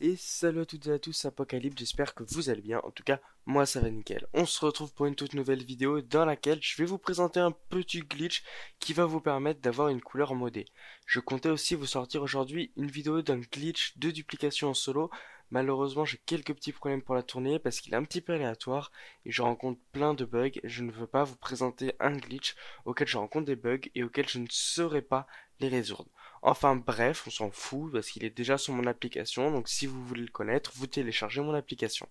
Et salut à toutes et à tous, Apocalypse, j'espère que vous allez bien. En tout cas, moi ça va nickel. On se retrouve pour une toute nouvelle vidéo dans laquelle je vais vous présenter un petit glitch qui va vous permettre d'avoir une couleur modée. Je comptais aussi vous sortir aujourd'hui une vidéo d'un glitch de duplication en solo. Malheureusement, j'ai quelques petits problèmes pour la tourner parce qu'il est un petit peu aléatoire et je rencontre plein de bugs. Je ne veux pas vous présenter un glitch auquel je rencontre des bugs et auquel je ne saurais pas les résoudre. Enfin bref, on s'en fout parce qu'il est déjà sur mon application, donc si vous voulez le connaître, vous téléchargez mon application.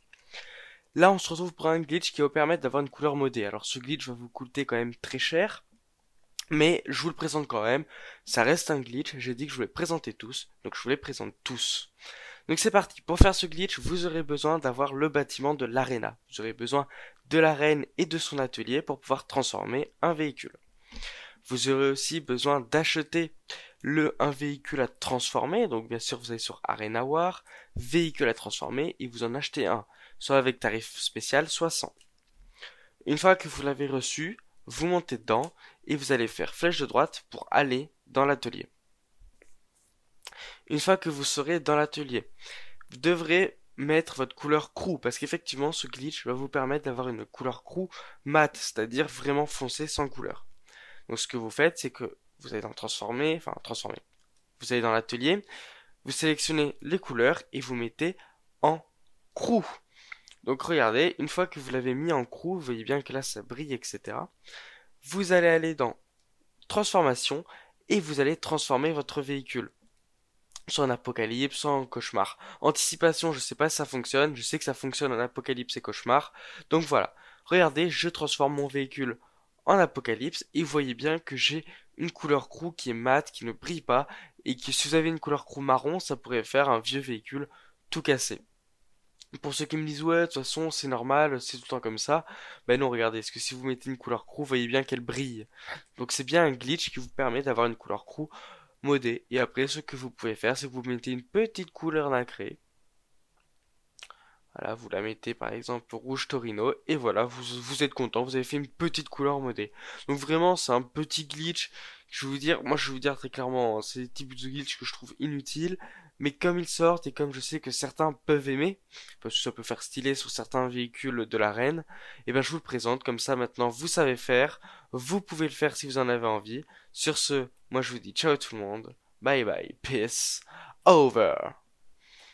Là, on se retrouve pour un glitch qui va vous permettre d'avoir une couleur modée. Alors ce glitch va vous coûter quand même très cher, mais je vous le présente quand même. Ça reste un glitch, j'ai dit que je voulais présenter tous, donc je vous les présente tous. Donc c'est parti, pour faire ce glitch, vous aurez besoin d'avoir le bâtiment de l'arena. Vous aurez besoin de l'arène et de son atelier pour pouvoir transformer un véhicule. Vous aurez aussi besoin d'acheter le un véhicule à transformer. Donc bien sûr, vous allez sur Arena War, véhicule à transformer, et vous en achetez un, soit avec tarif spécial, soit sans. Une fois que vous l'avez reçu, vous montez dedans et vous allez faire flèche de droite pour aller dans l'atelier. Une fois que vous serez dans l'atelier, vous devrez mettre votre couleur crew parce qu'effectivement ce glitch va vous permettre d'avoir une couleur crew mat, c'est-à-dire vraiment foncée sans couleur. Donc ce que vous faites, c'est que vous allez dans transformer, enfin transformer. Vous allez dans l'atelier, vous sélectionnez les couleurs et vous mettez en crew. Donc regardez, une fois que vous l'avez mis en crew, vous voyez bien que là ça brille, etc. Vous allez aller dans transformation et vous allez transformer votre véhicule. Soit en apocalypse, soit en cauchemar. Anticipation, je sais pas si ça fonctionne, je sais que ça fonctionne en apocalypse et cauchemar. Donc voilà. Regardez, je transforme mon véhicule en apocalypse et vous voyez bien que j'ai une couleur crew qui est mate, qui ne brille pas et que si vous avez une couleur crew marron, ça pourrait faire un vieux véhicule tout cassé. Pour ceux qui me disent ouais de toute façon c'est normal, c'est tout le temps comme ça, ben non regardez, parce que si vous mettez une couleur crew, vous voyez bien qu'elle brille. Donc c'est bien un glitch qui vous permet d'avoir une couleur crew modée. Et après ce que vous pouvez faire, c'est que vous mettez une petite couleur nacrée voilà, vous la mettez par exemple rouge Torino et voilà, vous, êtes content, vous avez fait une petite couleur modée. Donc vraiment, c'est un petit glitch. Je vais vous dire, moi je vais vous dire très clairement, hein, c'est des types de glitch que je trouve inutiles, mais comme ils sortent et comme je sais que certains peuvent aimer, parce que ça peut faire stylé sur certains véhicules de l'arène, et eh ben je vous le présente comme ça maintenant, vous savez faire, vous pouvez le faire si vous en avez envie. Sur ce, moi je vous dis ciao tout le monde, bye bye, peace, over.